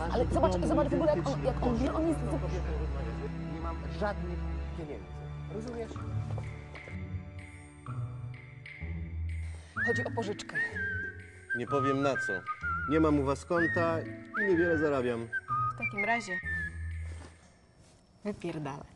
Ale zobacz, zobacz w ogóle jak on, jak on, on jest... Nie mam żadnych pieniędzy. Rozumiesz? Chodzi o pożyczkę. Nie powiem na co. Nie mam u was konta i niewiele zarabiam. W takim razie wypierdalać.